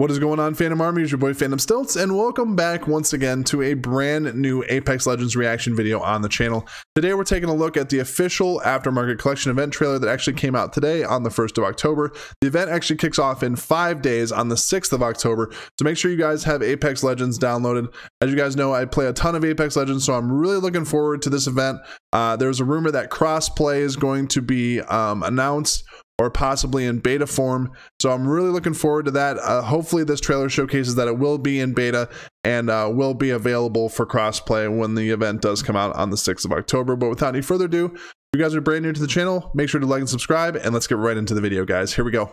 What is going on, Phantom Army? It's your boy Phantom Stiltz, and welcome back once again to a brand new Apex Legends reaction video on the channel. Today, we're taking a look at the official Aftermarket Collection event trailer that actually came out today on the 1st of October. The event actually kicks off in five days on the 6th of October, so make sure you guys have Apex Legends downloaded. As you guys know, I play a ton of Apex Legends, so I'm really looking forward to this event. Uh, there's a rumor that crossplay is going to be um, announced or possibly in beta form. So I'm really looking forward to that. Uh, hopefully, this trailer showcases that it will be in beta and uh, will be available for crossplay when the event does come out on the 6th of October. But without any further ado, if you guys are brand new to the channel, make sure to like and subscribe, and let's get right into the video, guys. Here we go.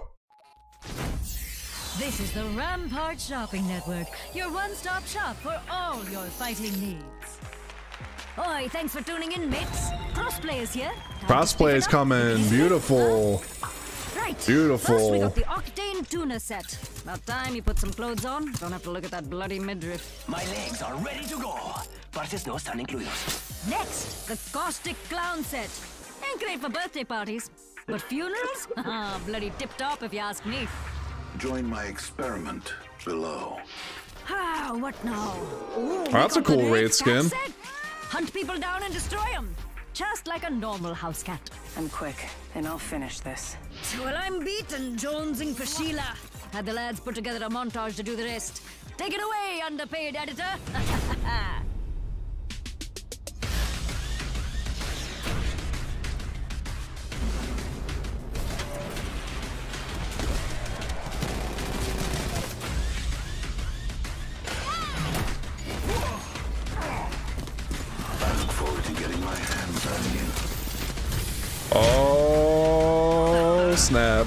This is the Rampart Shopping Network, your one-stop shop for all your fighting needs. Oi, thanks for tuning in, mates. Crossplay is here. Crossplay is coming. Beautiful. Right. Beautiful. First, we got the Octane Tuna set. About time you put some clothes on. Don't have to look at that bloody midriff. My legs are ready to go. Partes no están incluidos. Next, the Caustic Clown set. Ain't great for birthday parties. But funerals? Ah, bloody tip-top if you ask me. Join my experiment below. Ah, what now? Ooh, we that's a cool raid skin. Set. Hunt people down and destroy them. Just like a normal house cat. I'm quick, and I'll finish this. Well, I'm beaten, jonesing for Sheila. Had the lads put together a montage to do the rest. Take it away, underpaid editor. Oh, snap.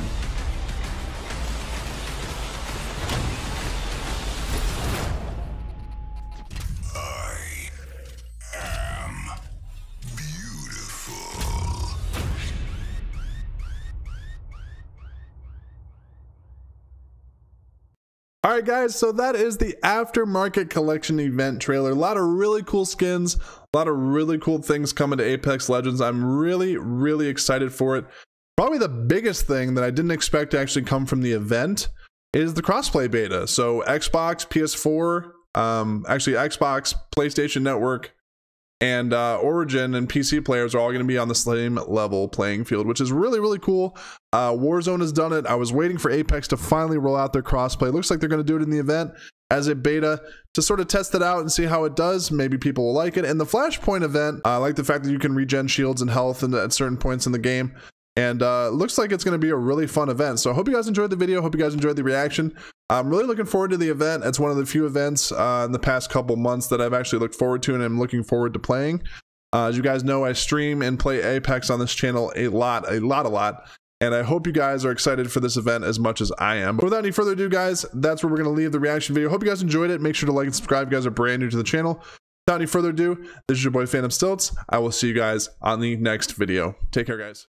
I am beautiful. All right, guys, so that is the Aftermarket Collection event trailer. A lot of really cool skins, a lot of really cool things coming to Apex Legends. I'm really, really excited for it. Probably the biggest thing that I didn't expect to actually come from the event is the crossplay beta. So, Xbox, PS4, um, actually, Xbox, PlayStation Network, and uh, Origin and PC players are all going to be on the same level playing field, which is really, really cool. Uh, Warzone has done it. I was waiting for Apex to finally roll out their crossplay. Looks like they're going to do it in the event as a beta to sort of test it out and see how it does. Maybe people will like it. And the Flashpoint event, I like the fact that you can regen shields and health and at certain points in the game. And uh, looks like it's going to be a really fun event. So I hope you guys enjoyed the video. Hope you guys enjoyed the reaction. I'm really looking forward to the event. It's one of the few events uh, in the past couple months that I've actually looked forward to and I'm looking forward to playing. Uh, as you guys know, I stream and play Apex on this channel a lot, a lot, a lot. And I hope you guys are excited for this event as much as I am. But without any further ado, guys, that's where we're going to leave the reaction video. Hope you guys enjoyed it. Make sure to like and subscribe if you guys are brand new to the channel. Without any further ado, this is your boy Phantom Stiltz. I will see you guys on the next video. Take care, guys.